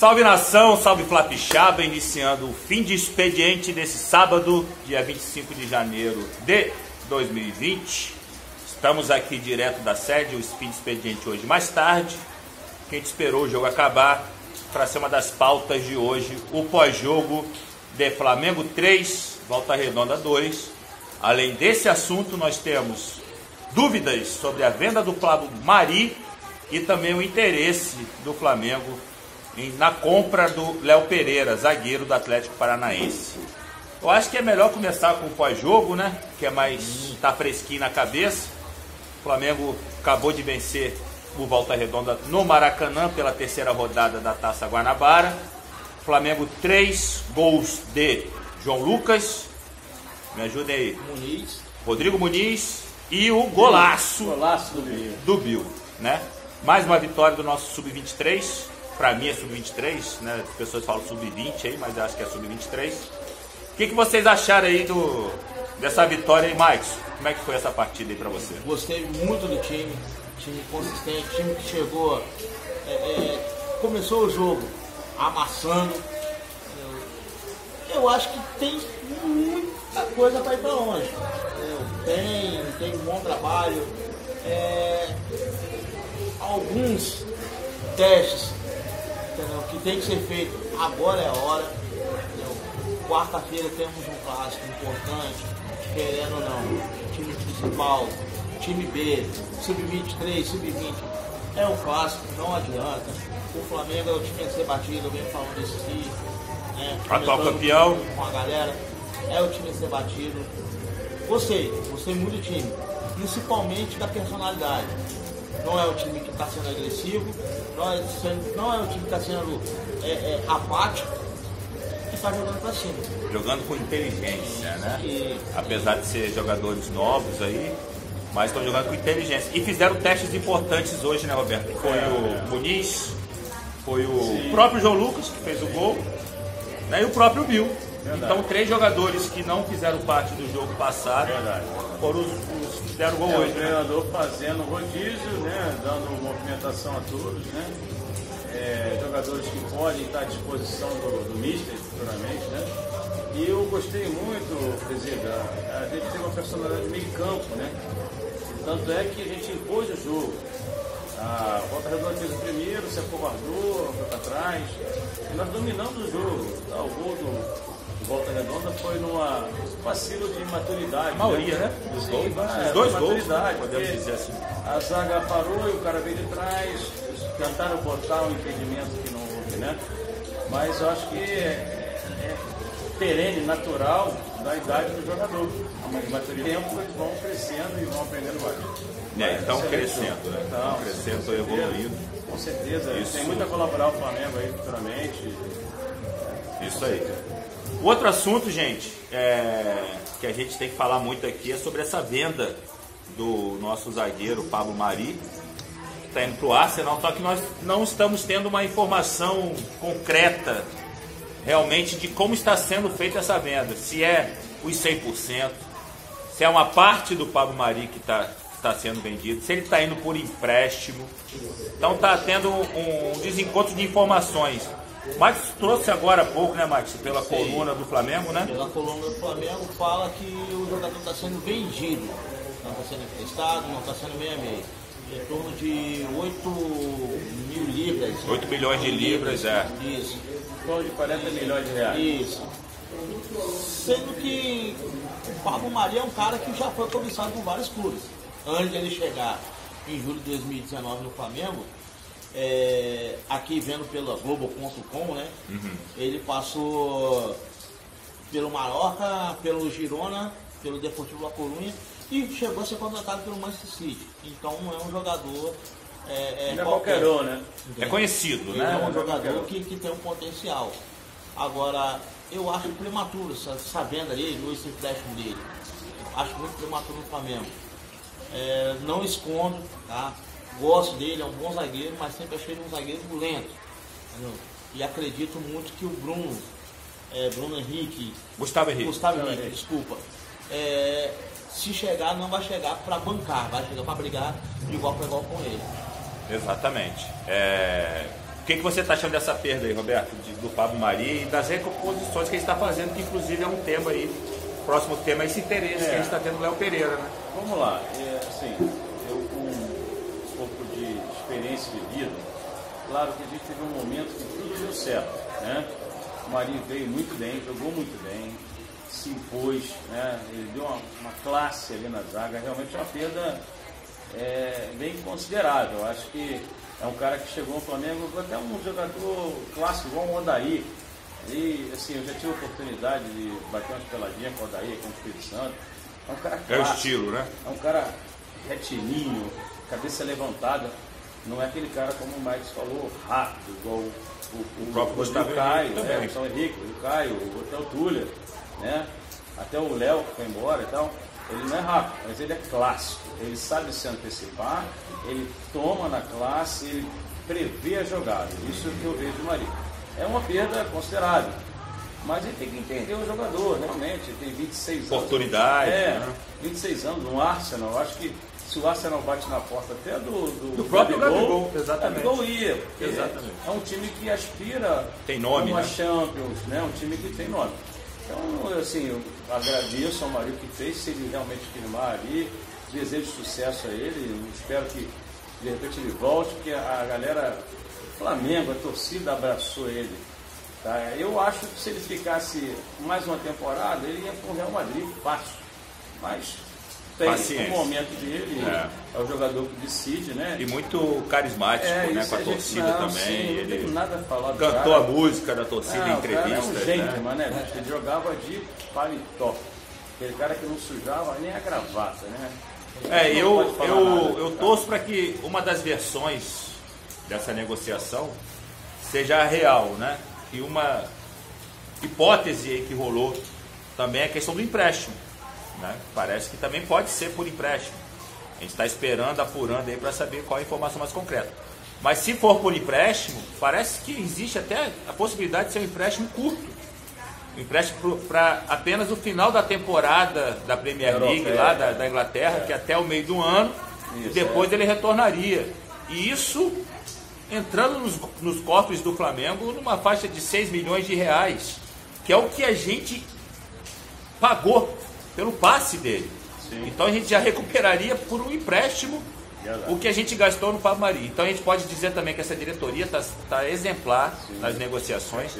Salve nação, salve Flapixaba, iniciando o fim de expediente desse sábado, dia 25 de janeiro de 2020. Estamos aqui direto da sede, o fim de expediente hoje mais tarde. Quem esperou o jogo acabar para ser uma das pautas de hoje, o pós-jogo de Flamengo 3, Volta Redonda 2. Além desse assunto, nós temos dúvidas sobre a venda do Flávio Mari e também o interesse do Flamengo na compra do Léo Pereira, zagueiro do Atlético Paranaense. Eu acho que é melhor começar com o pós-jogo, né? Que é mais. tá fresquinho na cabeça. O Flamengo acabou de vencer o Volta Redonda no Maracanã pela terceira rodada da Taça Guanabara. Flamengo, três gols de João Lucas. Me ajuda aí. Muniz. Rodrigo Muniz e o golaço, Golaço do Rio. do Bill, né? Mais uma vitória do nosso sub-23. Pra mim é sub-23, né? As pessoas falam sub-20 aí, mas acho que é sub-23. O que, que vocês acharam aí do, dessa vitória aí, Marcos? Como é que foi essa partida aí pra você? Gostei muito do time, time consistente, time que chegou, é, é, começou o jogo amassando. Eu, acho que tem muita coisa para ir para longe. entendeu? Tem, tem um bom trabalho. é, alguns testes entendeu? que tem que ser feito, agora é a hora. entendeu? Quarta-feira temos um clássico importante, querendo ou não, time principal, time B, sub-23, sub-20, é um clássico, não adianta. O Flamengo é o time a ser batido, eu venho falando isso aqui. Né? Atual campeão. Com a galera, é o time a ser batido. Gostei, gostei muito do time, principalmente da personalidade. Não é o time que está sendo agressivo, não é, não é o time que está sendo é, é, apático e está jogando para cima. Jogando com inteligência, né? E Apesar de ser jogadores novos aí, mas estão jogando com inteligência. E fizeram testes importantes hoje, né, Roberto? Foi o Muniz, foi o próprio João Lucas, que fez o gol, né, e o próprio Bill. Então, três jogadores que não fizeram parte do jogo passado Verdade. foram os, fizeram gol É, o hoje. né? treinador fazendo rodízio, né, dando movimentação a todos, né? É, jogadores que podem estar à disposição do, do Mister futuramente, né? E eu gostei muito, presidente, a gente tem uma personalidade de meio campo, né? Tanto é que a gente impôs o jogo. A Volta Redonda fez o primeiro, se acovardou, foi para trás. E nós dominamos o jogo. O do Volta Redonda foi numa vacilo de maturidade. A maioria, né? Dos Sim, gols. vai, Os dois gols, maturidade, podemos dizer assim. A zaga parou e o cara veio de trás, tentaram botar um impedimento que não houve, né? Mas eu acho que é, é perene, natural da idade do jogador. Mas o tempo eles vão crescendo e vão aprendendo mais. É, estão crescendo, né? Estão crescendo, estão evoluindo. Com certeza. Isso. Tem muito a colaborar o Flamengo aí futuramente. Isso aí. Outro assunto, gente, é, que a gente tem que falar muito aqui é sobre essa venda do nosso zagueiro Pablo Mari, que está indo para o Arsenal, só que nós não estamos tendo uma informação concreta realmente de como está sendo feita essa venda. Se é os 100%, se é uma parte do Pablo Mari que está tá sendo vendido, se ele está indo por empréstimo. Então está tendo um desencontro de informações. Max trouxe agora há pouco, né, Max, pela coluna do Flamengo, né? Pela coluna do Flamengo fala que o jogador está sendo vendido, não está sendo emprestado, não está sendo meia meia. Em torno de 8 mil libras. 8 milhões de libras, é. Isso, Em torno de 40 milhões de reais. isso. Sendo que o Pablo Maria é um cara que já foi cobiçado por vários clubes. Antes de ele chegar em julho de 2019 no Flamengo, é, aqui vendo pela Globo.com, né? Ele passou pelo Mallorca, pelo Girona, pelo Deportivo La Coruña e chegou a ser contratado pelo Manchester City. Então é um jogador é, é, Não é qualquer um, né? É conhecido, Ele é né? um jogador que, que tem um potencial. Agora, eu acho prematuro essa, venda dele, ou esse dele. Acho muito prematuro no Flamengo. É, não escondo, tá? Gosto dele, é um bom zagueiro, mas sempre achei ele um zagueiro lento. entendeu? E acredito muito que o Bruno, é, Bruno Henrique, Gustavo Henrique. Gustavo Henrique, desculpa. É, se chegar, não vai chegar para bancar, vai chegar para brigar de igual para igual com ele. Exatamente. É, que, que você está achando dessa perda aí, Roberto, de, do Pablo Maria e das recomposições que ele está fazendo, que inclusive é um tema aí, próximo tema é esse interesse é. que a gente está tendo no Léo Pereira, né? Vamos lá, é, assim, de experiência de vida, claro que a gente teve um momento que tudo deu certo, né? O Marinho veio muito bem, jogou muito bem, se impôs, né? ele deu uma, uma classe ali na zaga, realmente é uma perda é, bem considerável. Acho que é um cara que chegou no Flamengo, até um jogador clássico, igual o Odaí. E assim, eu já tive a oportunidade de bater umas peladinhas com o Odaí, com o Espírito Santo. É um cara clássico. É o estilo, né? É um cara retilíneo, cabeça levantada. Não é aquele cara, como o Mike falou, rápido, igual o, o, o, próprio o, Caio, né? o São Henrique, o Caio, o Hotel Túlia, né? Até o Léo que foi embora e tal. Ele não é rápido, mas ele é clássico. Ele sabe se antecipar, ele toma na classe, ele prevê a jogada. Isso é o que eu vejo do Maria. É uma perda considerável. Mas ele tem que entender o jogador, realmente. Ele tem 26 anos. Oportunidade. É, né? 26 anos no Arsenal. Eu acho que se o Arsenal bate na porta até do, do, do próprio Gabigol, Gabigol exatamente. Gabigol ia. Exatamente. É um time que aspira tem nome, uma né? Champions, né? Um time que tem nome. Então, assim, eu agradeço ao Mario que fez, se ele realmente firmar ali, desejo sucesso a ele, espero que de repente ele volte, porque a galera, Flamengo, a torcida abraçou ele. Tá? Eu acho que se ele ficasse mais uma temporada, ele ia para o Real Madrid fácil. Mas tem Paciência. o momento dele, é. é. o jogador que decide, né? E muito carismático, é, né? Com a, a torcida não, também. Sim, ele não tem nada a falar Cantou a música da torcida não, em é um gentleman, né? né? Ele jogava de paletó. Aquele cara que não sujava nem a gravata, né? É, eu, eu, eu torço para que uma das versões dessa negociação seja a real, né? E uma hipótese aí que rolou também é a questão do empréstimo. Né? Parece que também pode ser por empréstimo. A gente está esperando, apurando aí para saber qual a informação mais concreta. Mas se for por empréstimo, parece que existe até a possibilidade de ser um empréstimo curto. Um empréstimo para apenas o final da temporada da Premier League lá da, da Inglaterra, é. que é até o meio do ano, isso, e depois é. ele retornaria. E isso entrando nos, nos cofres do Flamengo numa faixa de 6 milhões de reais, que é o que a gente pagou pelo passe dele. Sim. Então a gente já recuperaria por um empréstimo o que a gente gastou no Pablo Mari. Então a gente pode dizer também que essa diretoria está tá exemplar Sim. nas negociações,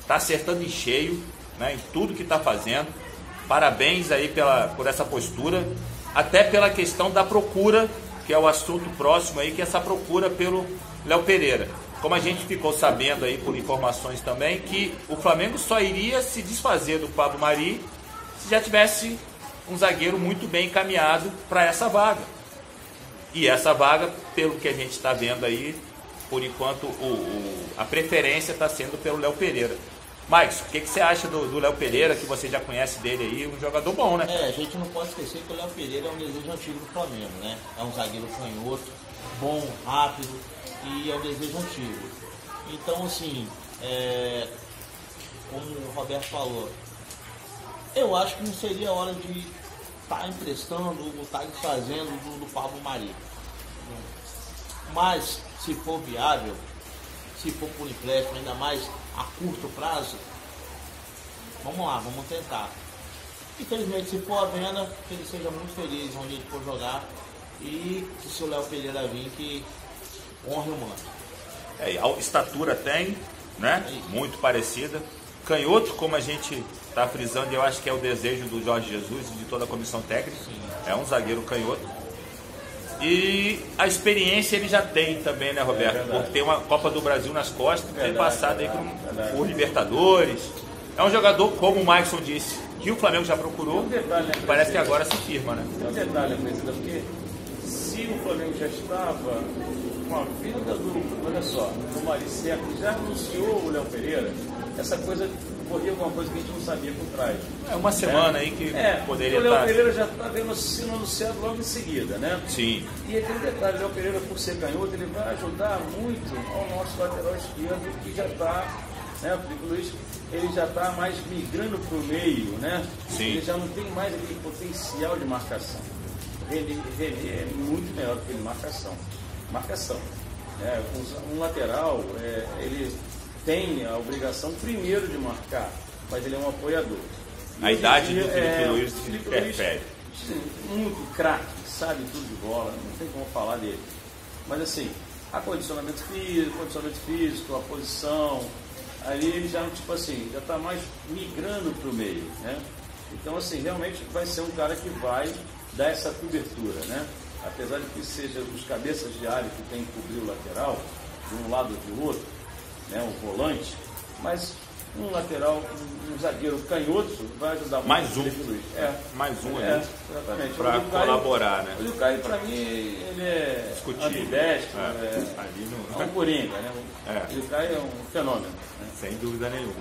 está acertando em cheio né, em tudo que está fazendo. Parabéns aí pela, por essa postura, até pela questão da procura, que é o assunto próximo aí, que é essa procura pelo Léo Pereira. Como a gente ficou sabendo aí por informações também, que o Flamengo só iria se desfazer do Pablo Mari se já tivesse um zagueiro muito bem encaminhado para essa vaga. E essa vaga, pelo que a gente está vendo aí, por enquanto o, o, a preferência está sendo pelo Léo Pereira. Mas, o que, que, você acha do Léo Pereira, que você já conhece dele aí, um jogador bom, né? É, a gente não pode esquecer que o Léo Pereira é um desejo antigo do Flamengo, né? É um zagueiro canhoto, bom, rápido e é um desejo antigo. Então, assim, é, como o Roberto falou, eu acho que não seria hora de estar tá emprestando ou estar tá desfazendo do, do Pablo Mari. Mas, se for viável, se for por empréstimo, ainda mais a curto prazo, vamos lá, vamos tentar. Infelizmente, se for a venda, que ele seja muito feliz onde ele for jogar e que se o Léo Pereira vir, que honre o manto. É, a estatura tem, né? É muito parecida. Canhoto, como a gente está frisando, eu acho que é o desejo do Jorge Jesus e de toda a comissão técnica. É um zagueiro canhoto. E a experiência ele já tem também, né, Roberto? É por ter uma Copa do Brasil nas costas, ter passado aí por, por, Libertadores. É um jogador, como o Maicon disse, que o Flamengo já procurou. Um detalhe, né, parece que agora se firma, né? Tem um detalhe, presidente, porque se o Flamengo já estava com a venda do. Olha só, o Maricelo já anunciou o Léo Pereira essa coisa corria alguma coisa que a gente não sabia por trás. É uma semana é. aí que é, poderia estar. O Léo tá- Pereira já está vendo sendo anunciado logo em seguida, né? Sim. E aquele detalhe, o Léo Pereira, por ser canhoto, ele vai ajudar muito ao nosso lateral esquerdo, que já está, né, o Luiz, ele já está mais migrando para o meio, né? Sim. Ele já não tem mais aquele potencial de marcação. Ele, ele é muito melhor do que ele marcação. Marcação. Um, um lateral, é, ele tem a obrigação primeiro de marcar, mas ele é um apoiador. A idade do Felipe é, Luiz interfere. Sim, muito craque, sabe tudo de bola, não tem como falar dele. Mas assim, acondicionamento físico, condicionamento físico, a posição, ali ele já, tipo assim, já está mais migrando para o meio, né? Então, assim, realmente vai ser um cara que vai dar essa cobertura, né? Apesar de que seja os cabeças de área que tem que cobrir o lateral, de um lado ou do outro, né? O volante, mas um lateral, um, um zagueiro canhoto vai ajudar muito. Mais um. É. Mais um é, ali. Exatamente. Para colaborar, né? O Caio, para mim, ele é ambidestro, é. é, ali no... é um coringa, né? É. O Liu Caio é um fenômeno. Né? Sem dúvida nenhuma.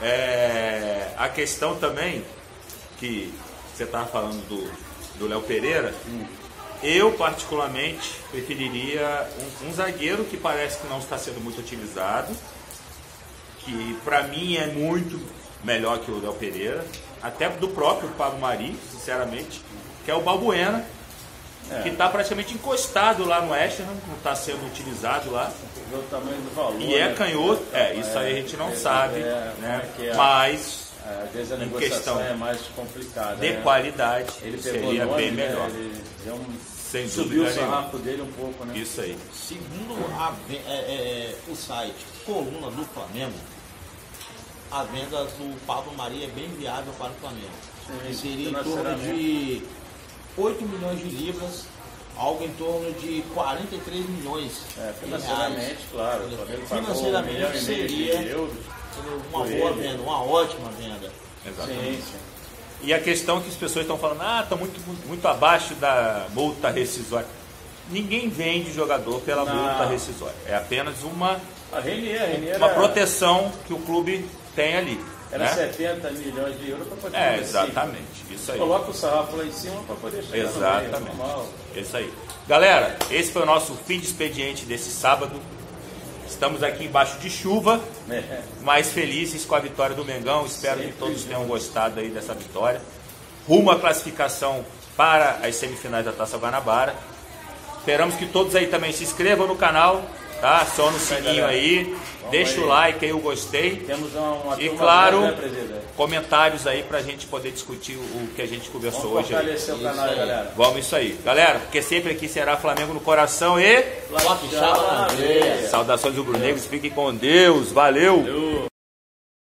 É, a questão também, que você estava falando do Léo Pereira, Hum. Eu particularmente preferiria um, um zagueiro que parece que não está sendo muito utilizado, que para mim é muito melhor que o Léo Pereira, até do próprio Pablo Mari, sinceramente, que é o Balbuena, É. que está praticamente encostado lá no West Ham, não está sendo utilizado lá. Vê o tamanho do valor. E é né? canhoto, é, isso aí a gente não é, sabe, é, né? é é? Mas É, Às vezes a em negociação questão é mais complicada. de né? qualidade Ele pegou seria nome, bem né? melhor. Ele deu um, Sem subiu dúvida o nenhuma. sarrafo dele um pouco, né? Isso aí. Segundo a ve- é, é, o site Coluna do Flamengo, a venda do Pablo Maria é bem viável para o Flamengo. Sim, Seria em torno de 8 milhões de libras, algo em torno de 43 milhões É, financeiramente, reais. claro. Financeiramente um de seria- euros. Uma boa ele. venda, uma ótima venda. Exatamente. Sim, sim. E a questão que as pessoas estão falando, ah, está muito, muito abaixo da multa rescisória. Ninguém vende jogador pela Não. multa rescisória. É apenas uma, A Renier, a Renier uma era, proteção que o clube tem ali. era né? 70 milhões de euros para poder É, investir. exatamente. Isso aí. Coloca o sarrafo lá em cima para poder chegar Exatamente. meio. Isso aí. Galera, esse foi o nosso fim de expediente desse sábado. Estamos aqui embaixo de chuva, mas felizes com a vitória do Mengão. Espero que todos tenham gostado aí dessa vitória. Rumo à classificação para as semifinais da Taça Guanabara. Esperamos que todos aí também se inscrevam no canal, tá? Aciona o sininho aí, Vamos deixa aí. o like aí, o gostei. Temos uma, uma E claro, grande, né, comentários aí pra gente poder discutir o o que a gente conversou Vamos hoje aí. fortalecer o Isso canal aí, aí. galera. Vamos isso aí. Galera, porque sempre aqui será Flamengo no coração e veia. saudações rubro-negros. Fiquem com Deus. Valeu. Valeu.